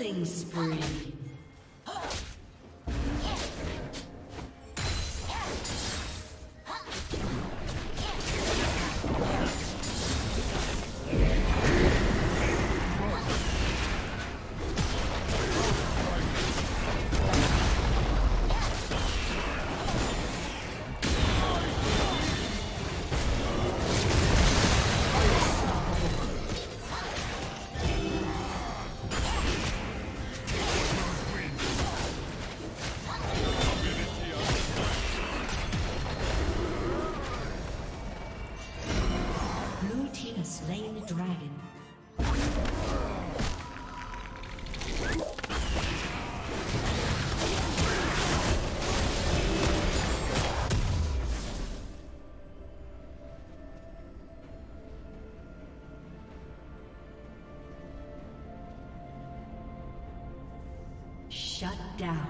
Killing spree. Down.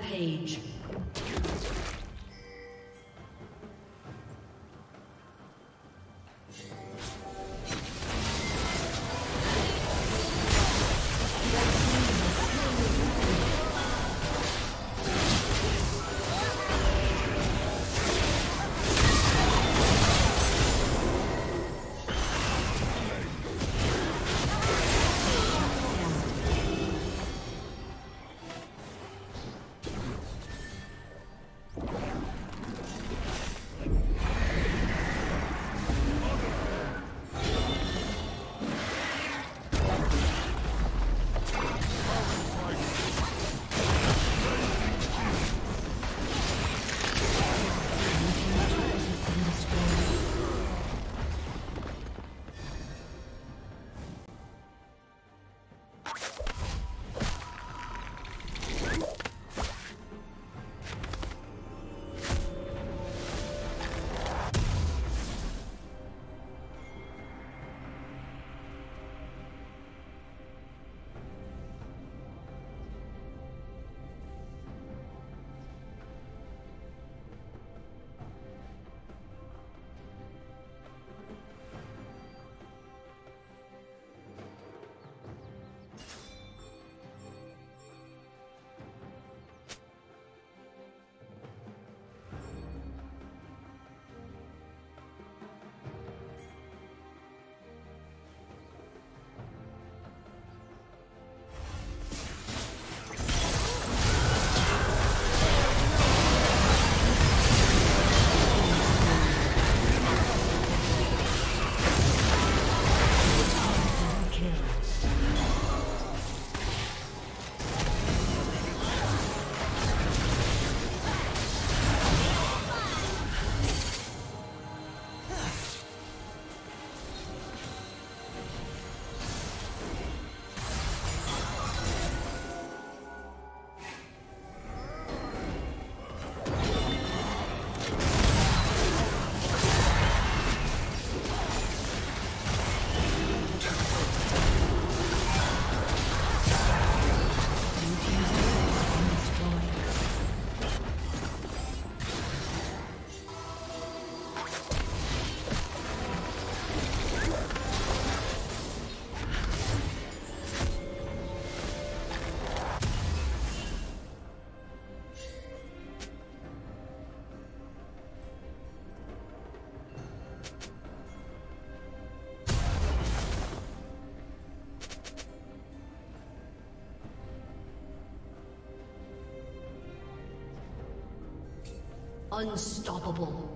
Rampage. Unstoppable.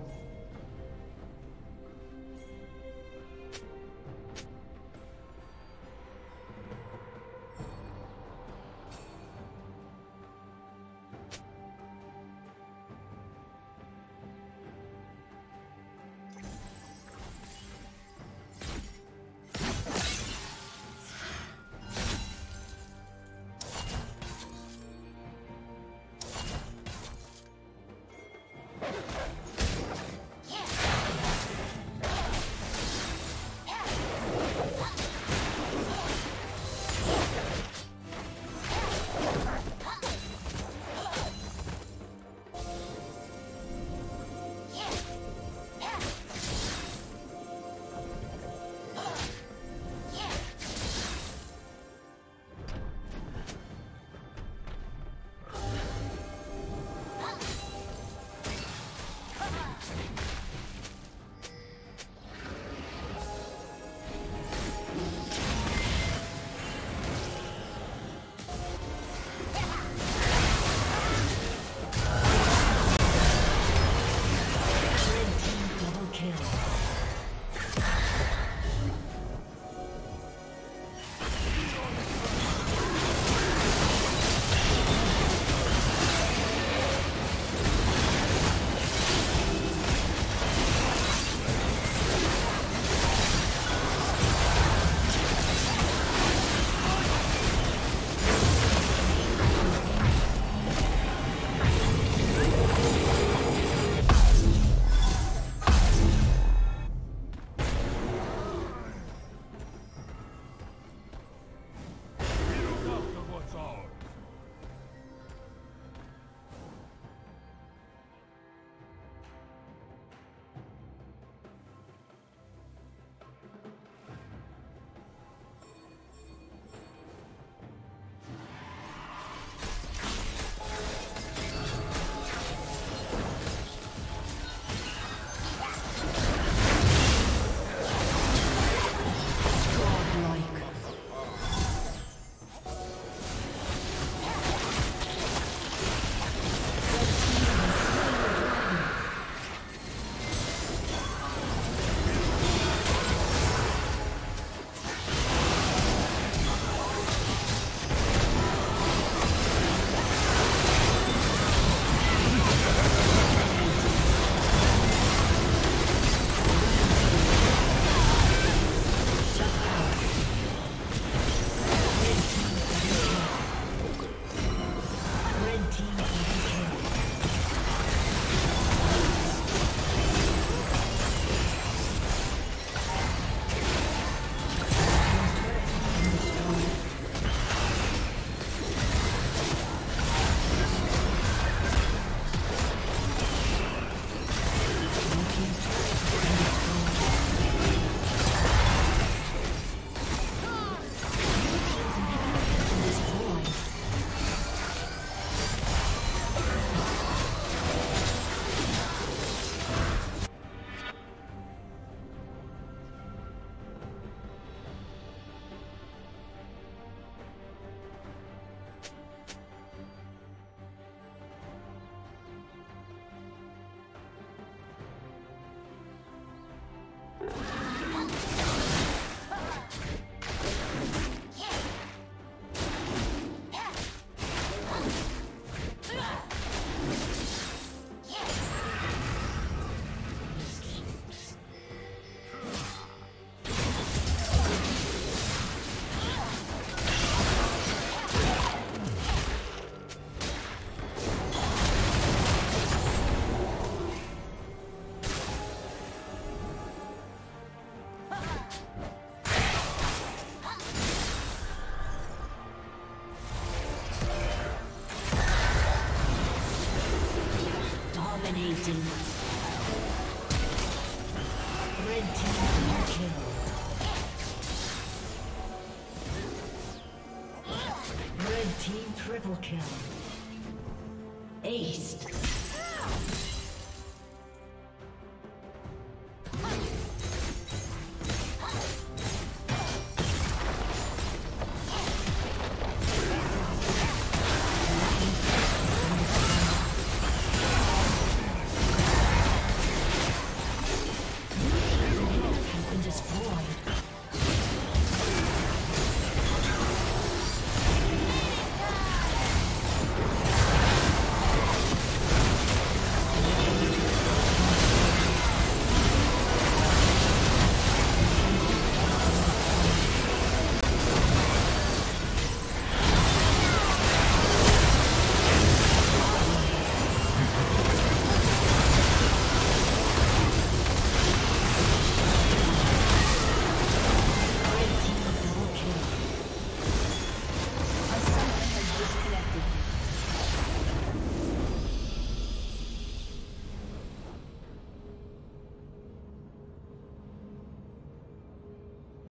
Dominating. Red team kill. Red team triple kill.